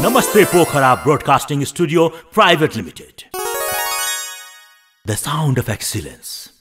Namaste Pokhara Broadcasting Studio Private Limited. The sound of excellence.